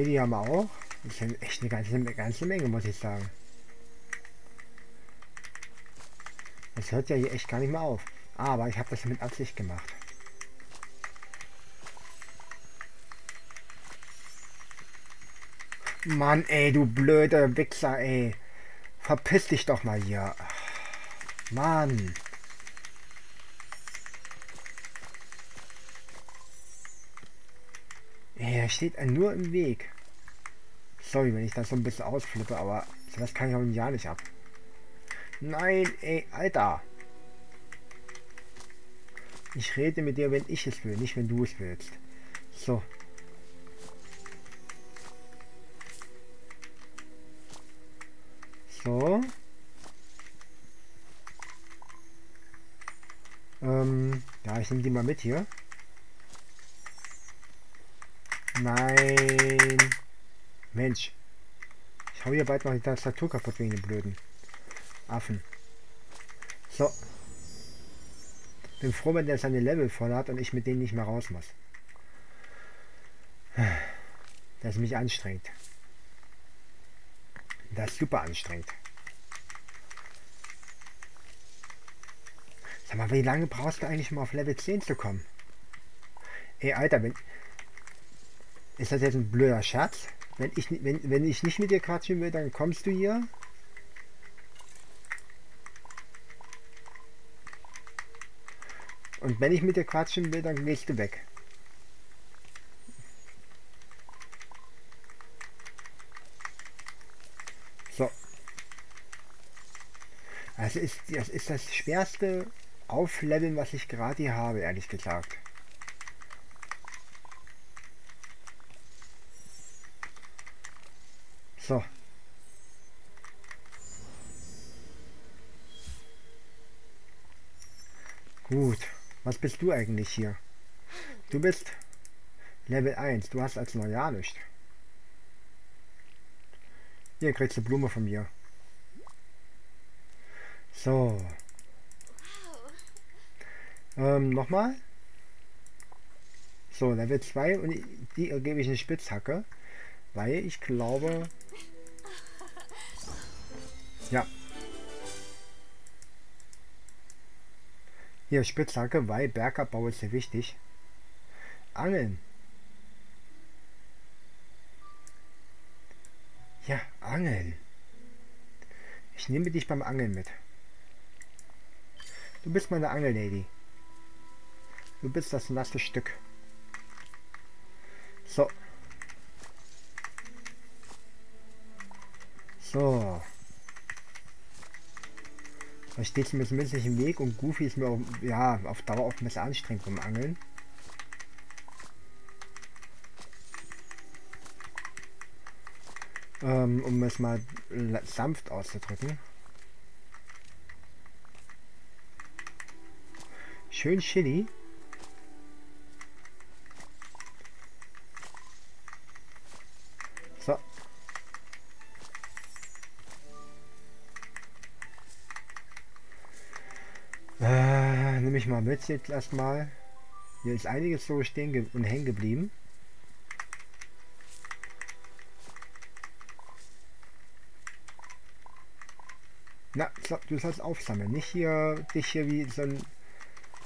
Chili haben wir auch. Ist ja echt eine ganze, eine ganze Menge, muss ich sagen. Das hört ja hier echt gar nicht mehr auf. Aber ich habe das mit Absicht gemacht. Mann, ey, du blöde Wichser, ey. Verpiss dich doch mal hier. Mann. Er steht nur im Weg. Sorry, wenn ich das so ein bisschen ausflippe, aber das kann ich auch ja nicht ab. Nein, ey, Alter. Ich rede mit dir, wenn ich es will, nicht wenn du es willst. So. So. Ähm, ja, ich nehme die mal mit hier. Nein. Mensch. Ich hau hier bald mal die Tastatur kaputt wegen den blöden Affen. So. Bin froh, wenn der seine Level voll hat und ich mit denen nicht mehr raus muss. Das ist mich anstrengend. Das ist super anstrengend. Sag mal, wie lange brauchst du eigentlich, um auf Level 10 zu kommen? Ey, Alter, wenn... Ist das jetzt ein blöder Scherz? Wenn ich, wenn, wenn ich nicht mit dir quatschen will, dann kommst du hier. Und wenn ich mit dir quatschen will, dann gehst du weg. So. Das ist, das ist das schwerste Aufleveln, was ich gerade hier habe, ehrlich gesagt. So. Gut. Was bist du eigentlich hier? Du bist Level 1. Du hast als Neujahr nicht. Hier kriegst du Blume von mir. So. Ähm, nochmal. So, Level 2 und die gebe ich eine Spitzhacke. Weil ich glaube, ja. Hier Spitzhacke, weil Bergabbau ist sehr wichtig. Angeln. Ja, Angeln. Ich nehme dich beim Angeln mit. Du bist meine Angellady. Du bist das nasse Stück. So. So. Da steht mir ein bisschen im Weg und Goofy ist mir auch, ja, auf Dauer auch ein bisschen anstrengend beim Angeln. Ähm, um es mal sanft auszudrücken. Schön Chili. Mal mit jetzt erstmal. Hier ist einiges so stehen und hängen geblieben. Na, du sollst aufsammeln, nicht hier dich hier wie so ein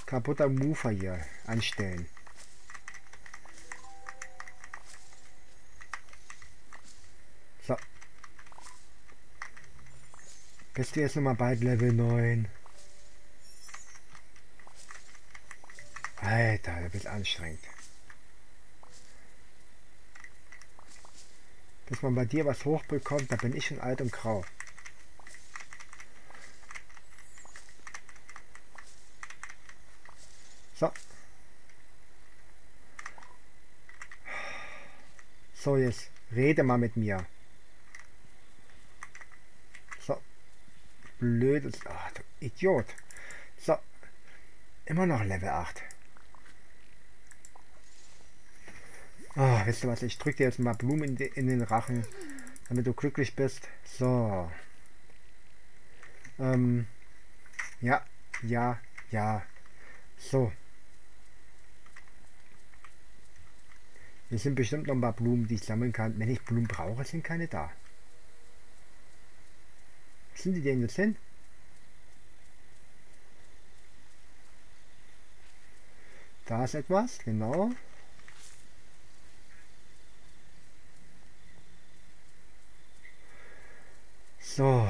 kaputter Mover hier anstellen. So. Bist du jetzt nochmal bald Level 9? Alter, das wird anstrengend. Bis man bei dir was hochbekommt, da bin ich schon alt und grau. So. So, jetzt rede mal mit mir. So. Blödes. Ach, Idiot. So. Immer noch Level 8. Oh, weißt du was, ich drücke dir jetzt mal Blumen in, de, in, den Rachen, damit du glücklich bist. So. Ähm, ja, ja, ja. So. Es sind bestimmt noch ein paar Blumen, die ich sammeln kann. Wenn ich Blumen brauche, sind keine da. Sind die denn jetzt hin? Da ist etwas, genau. So.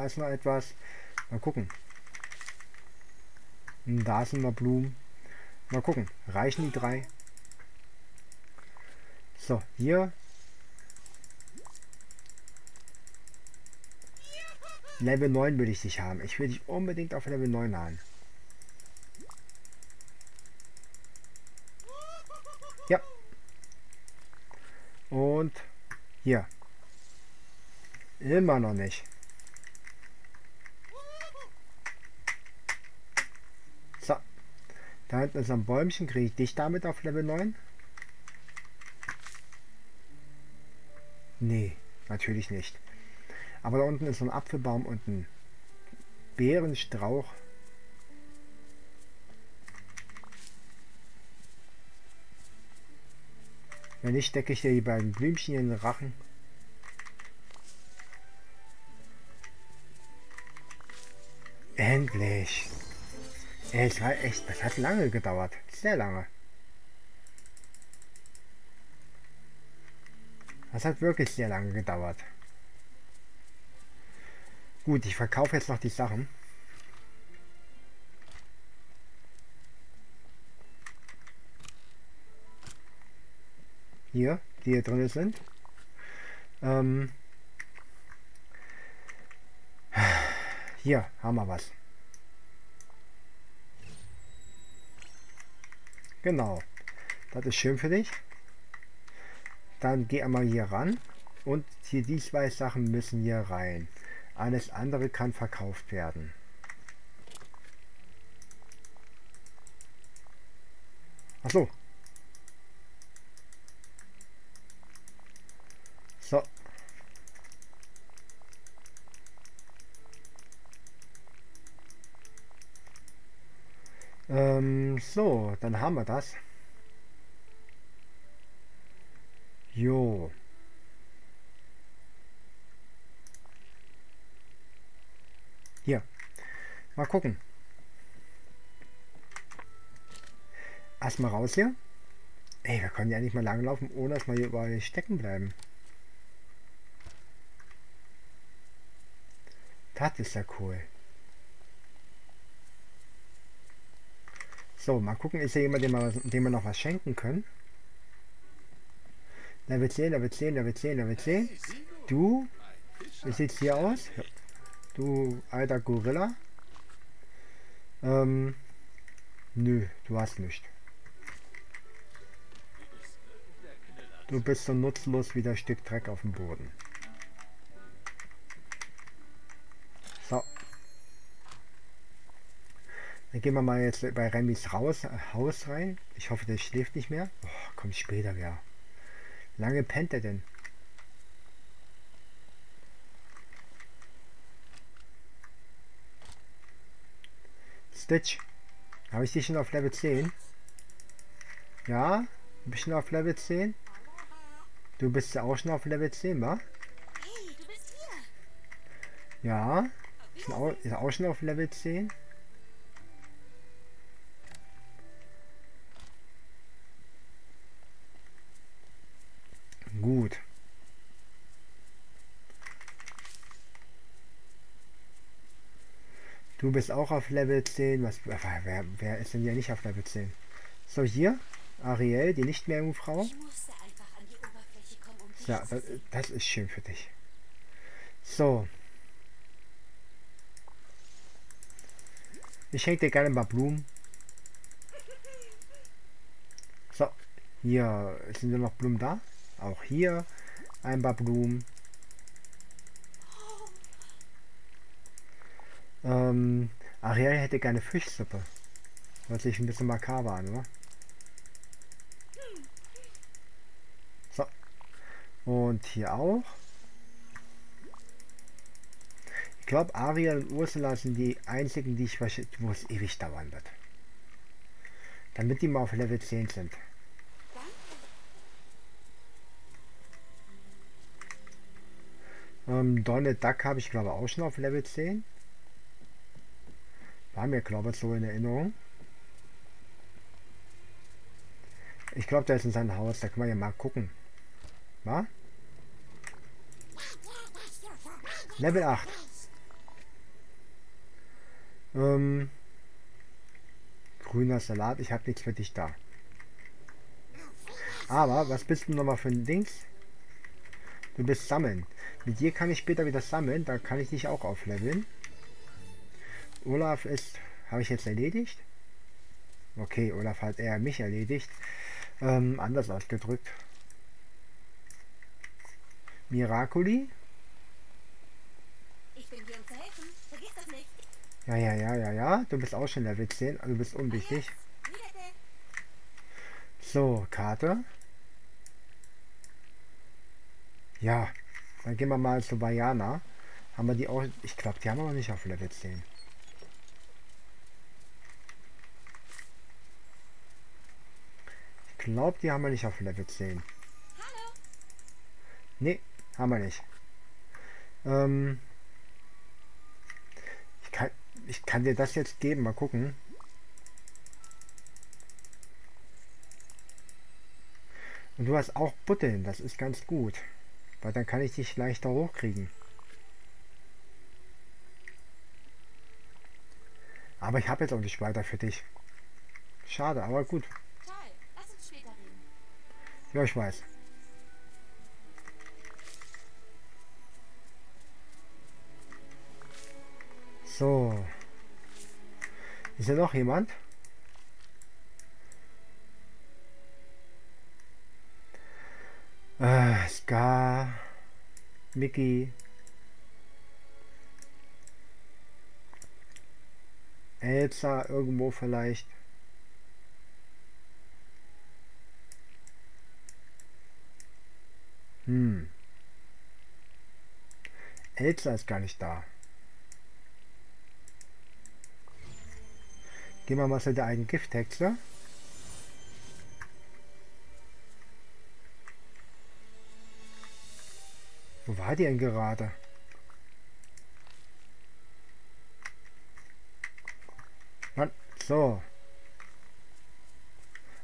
Ist noch etwas. Mal gucken. Und da sind noch Blumen. Mal gucken. Reichen die drei? So, hier. Level 9 will ich dich haben. Ich will dich unbedingt auf Level 9 haben. Ja. Und hier. Immer noch nicht. Da hinten ist ein Bäumchen. Kriege ich dich damit auf Level 9? Nee, natürlich nicht. Aber da unten ist so ein Apfelbaum und ein Beerenstrauch. Wenn nicht, stecke ich dir die beiden Blümchen in den Rachen. Endlich. Es war echt, das hat lange gedauert. Sehr lange. Das hat wirklich sehr lange gedauert. Gut, ich verkaufe jetzt noch die Sachen. Hier, die hier drin sind. Ähm, hier haben wir was. Genau. Das ist schön für dich. Dann geh einmal hier ran. Und hier die zwei Sachen müssen hier rein. Alles andere kann verkauft werden. Ach so. So. Ähm, so, dann haben wir das. Jo. Hier. Mal gucken. Erstmal raus hier. Ey, wir können ja nicht mal langlaufen, ohne dass wir hier überall stecken bleiben. Das ist ja cool. So, mal gucken, ist hier jemand, dem wir, dem wir noch was schenken können? Level 10, Level 10, Level 10, Level 10. Du, wie sieht's hier aus? Du alter Gorilla. Ähm, nö, du hast nicht. Du bist so nutzlos wie der Stück Dreck auf dem Boden. Dann gehen wir mal jetzt bei Remis raus, äh, Haus rein. Ich hoffe, der schläft nicht mehr. Oh, kommt später wieder. Lange pennt er denn? Stitch. Habe ich dich schon auf Level 10? Ja? Ein bisschen auf Level 10? Du bist ja auch schon auf Level 10, wa? Hey, du bist hier. Ja? Ist auch, ist auch schon auf Level 10? Gut. Du bist auch auf Level 10. Was, wer, wer ist denn ja nicht auf Level 10? So, hier. Ariel, die kommen, um dich Ja, das, sehen. das ist schön für dich. So. Ich schenke dir gerne ein paar Blumen. So, hier sind nur noch Blumen da. Auch hier ein paar Blumen. Ähm, Ariel hätte gerne Fischsuppe. Hört sich ein bisschen makaber an, oder? So. Und hier auch. Ich glaube, Ariel und Ursula sind die einzigen, die ich wahrscheinlich, wo es ewig dauern wird. Damit die mal auf Level 10 sind. Ähm, Donald Duck habe ich glaube auch schon auf Level 10. War mir glaube ich so in Erinnerung. Ich glaube, der ist in seinem Haus. Da können wir ja mal gucken. Was? Level 8. Ähm, grüner Salat. Ich habe nichts für dich da. Aber, was bist du nochmal für ein Dings? Du bist sammeln. Mit dir kann ich später wieder sammeln. Da kann ich dich auch aufleveln. Olaf ist... Habe ich jetzt erledigt? Okay, Olaf hat eher mich erledigt. Ähm, anders ausgedrückt. Miraculi? Ich bin hier, um zu helfen. Vergiss das nicht. Ja, ja, ja, ja, ja. Du bist auch schon Level 10. Also du bist unwichtig. Wiedersehen. So, Karte. Ja, dann gehen wir mal zu Bayana. Haben wir die auch... Ich glaube, die haben wir noch nicht auf Level 10. glaube, die haben wir nicht auf Level 10. Hallo. Nee, haben wir nicht. Ähm, ich, kann, ich kann dir das jetzt geben, mal gucken. Und du hast auch Butteln, das ist ganz gut. Weil dann kann ich dich leichter hochkriegen. Aber ich habe jetzt auch nicht weiter für dich. Schade, aber gut. Toll. Lass uns später reden. Ja, ich weiß. So. Ist hier noch jemand? Äh, Ska. Mickey. Elsa irgendwo vielleicht. Elsa ist gar nicht da. Gehen wir mal zu der einen Gifthexe. Wo war die denn gerade? Mann, so.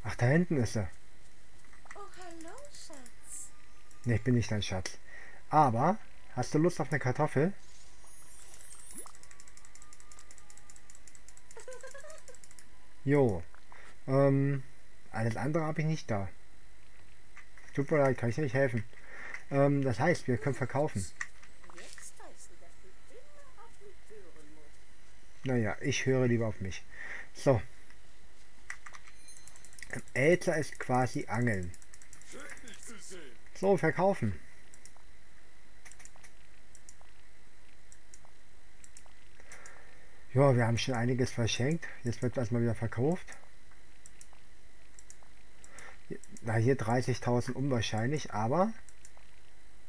Ach, da hinten ist er. Oh, hallo, Schatz. Ne, ich bin nicht dein Schatz. Aber, hast du Lust auf eine Kartoffel? Jo. Ähm, alles andere habe ich nicht da. Tut mir leid, kann ich dir nicht helfen. Ähm, das heißt, wir können verkaufen. Naja, ich höre lieber auf mich. So. Älter ist quasi Angeln. So, verkaufen. Ja, wir haben schon einiges verschenkt. Jetzt wird erstmal wieder verkauft. Na, hier 30.000 unwahrscheinlich, aber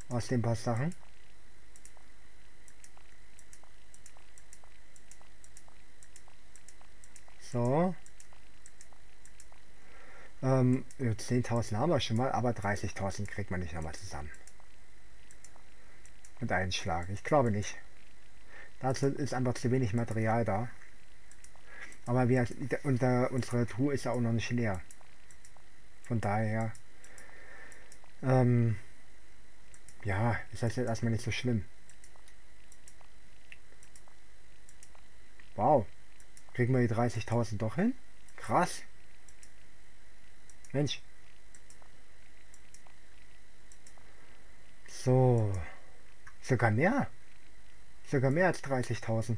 aus den paar Sachen. So. Ähm, ja, 10.000 haben wir schon mal, aber 30.000 kriegt man nicht nochmal zusammen. Mit einem Schlag. Ich glaube nicht. Dazu ist einfach zu wenig Material da. Aber wir, unter, unsere Truhe ist ja auch noch nicht leer. Von daher, ähm, ja, ist das jetzt erstmal nicht so schlimm. Wow. Kriegen wir die 30.000 doch hin? Krass. Mensch. So. Sogar mehr. Sogar mehr als 30.000.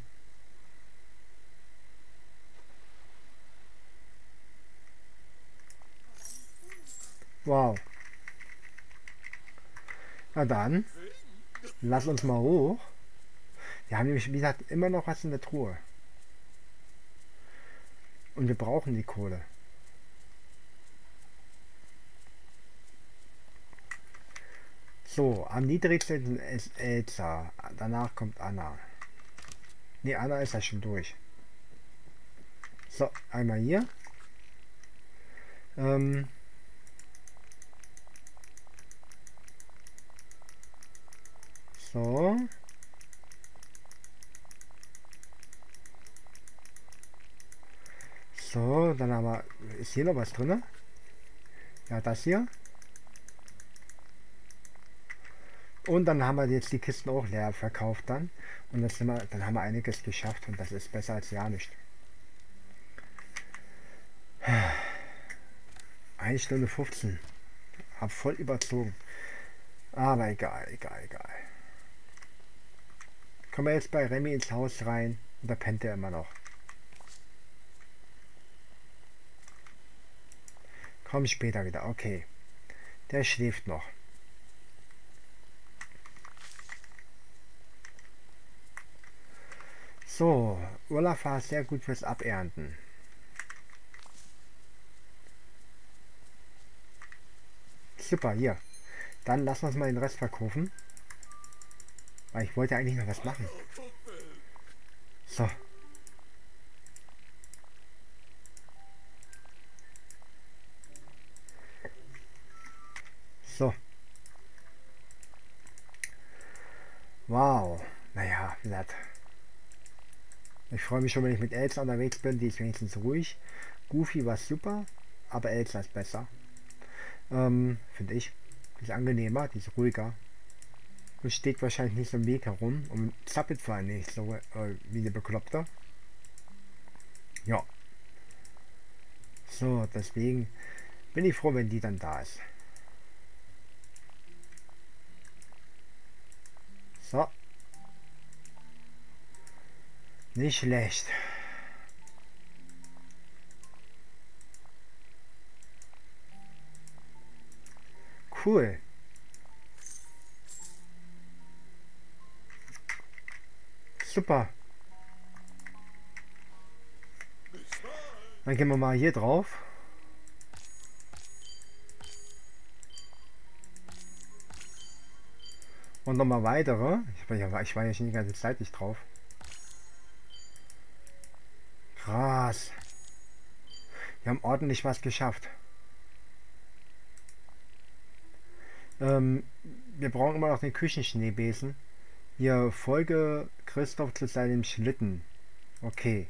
Wow. Na dann, lass uns mal hoch. Wir haben nämlich, wie gesagt, immer noch was in der Truhe. Und wir brauchen die Kohle. So, am niedrigsten ist Elsa. Danach kommt Anna. Ne, Anna ist ja schon durch. So, einmal hier. Ähm, So. So, dann haben wir. Ist hier noch was drin? Ja, das hier. Und dann haben wir jetzt die Kisten auch leer verkauft dann. Und sind wir, dann haben wir einiges geschafft und das ist besser als ja nicht. Eine Stunde 15. Hab voll überzogen. Aber egal, egal, egal. Kommen wir jetzt bei Remy ins Haus rein und da pennt er immer noch. Komm später wieder, okay. Der schläft noch. So, Olaf war sehr gut fürs Abernten. Super, hier. Dann lassen wir uns mal den Rest verkaufen. Weil ich wollte eigentlich noch was machen. So. So. Wow. Naja, nett. Ich freue mich schon, wenn ich mit Elsa unterwegs bin. Die ist wenigstens ruhig. Goofy war super, aber Elsa ist besser. Ähm, finde ich. Die ist angenehmer, die ist ruhiger. Und steht wahrscheinlich nicht so im Weg herum und zappelt vor allem nicht so äh, wie eine Bekloppte. Ja. So, deswegen bin ich froh, wenn die dann da ist. So. Nicht schlecht. Cool. Super. Dann gehen wir mal hier drauf. Und nochmal weitere. Ich war, ja, ich war ja schon die ganze Zeit nicht drauf. Krass. Wir haben ordentlich was geschafft. Ähm, wir brauchen immer noch den Küchenschneebesen. Hier folge Christoph zu seinem Schlitten. Okay.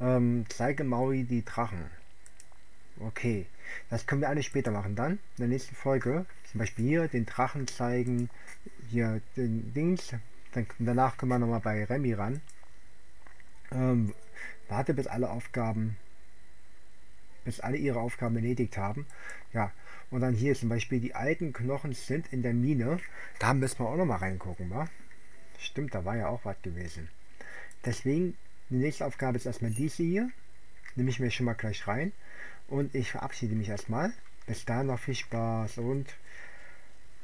Ähm, zeige Maui die Drachen. Okay. Das können wir alles später machen. Dann in der nächsten Folge. Zum Beispiel hier den Drachen zeigen. Hier den Dings. Dann, danach können wir nochmal bei Remy ran. Ähm, warte bis alle Aufgaben bis alle ihre Aufgaben erledigt haben. Ja, und dann hier zum Beispiel die alten Knochen sind in der Mine. Da müssen wir auch noch mal reingucken, wa? Stimmt, da war ja auch was gewesen. Deswegen, die nächste Aufgabe ist erstmal diese hier. Nehme ich mir schon mal gleich rein. Und ich verabschiede mich erstmal. Bis dahin noch viel Spaß und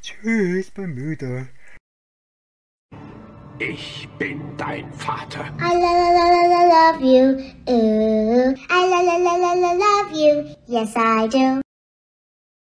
tschüss, bin müde. Ich bin dein Vater. I love you. Ooh. I love you. Yes, I do.